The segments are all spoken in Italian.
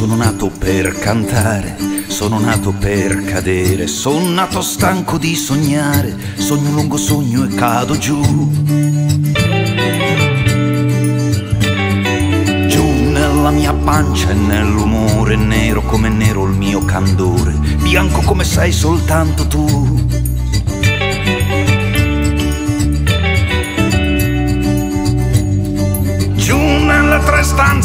sono nato per cantare, sono nato per cadere, sono nato stanco di sognare, sogno un lungo sogno e cado giù. Giù nella mia pancia e nell'umore, nero come nero il mio candore, bianco come sei soltanto tu.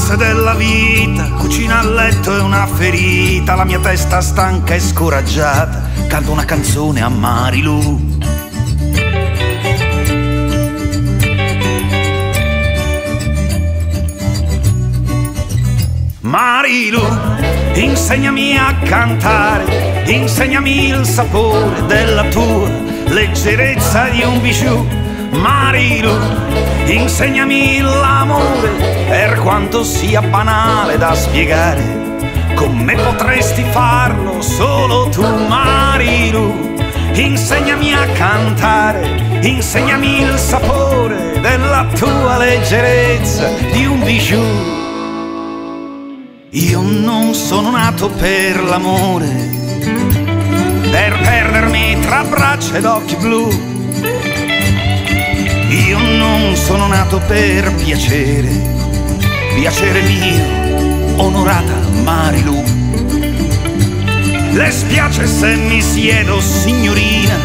Stanze della vita, cucina a letto e una ferita, la mia testa stanca e scoraggiata, canto una canzone a Marilu. Marilu, insegnami a cantare, insegnami il sapore della tua leggerezza di un bijou. Marilu, insegnami l'amore per quanto sia banale da spiegare. Con me potresti farlo solo tu, Marilu. Insegnami a cantare, insegnami il sapore della tua leggerezza di un bijou. Io non sono nato per l'amore, per perdermi tra braccia ed occhi blu. Io non sono nato per piacere, piacere mio, onorata Marilu. Le spiace se mi siedo, signorina,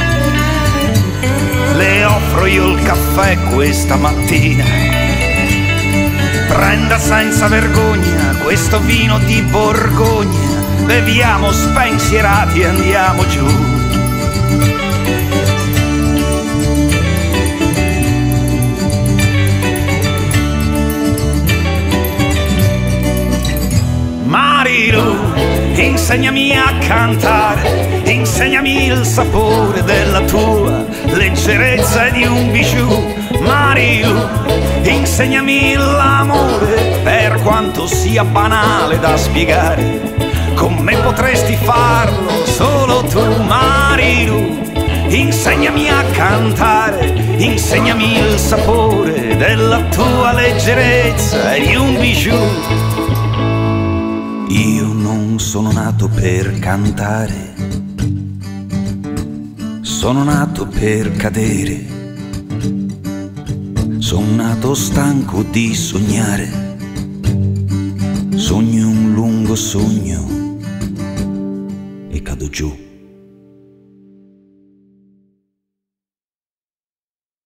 le offro io il caffè questa mattina. Prenda senza vergogna questo vino di Borgogna, beviamo spensierati e andiamo giù. Marilu, insegnami a cantare, insegnami il sapore della tua leggerezza di un bijou. Marilu, insegnami l'amore per quanto sia banale da spiegare. Con me potresti farlo solo tu, Marilu. Insegnami a cantare, insegnami il sapore della tua leggerezza di un bijou. Io non sono nato per cantare, sono nato per cadere, sono nato stanco di sognare, sogno un lungo sogno e cado giù.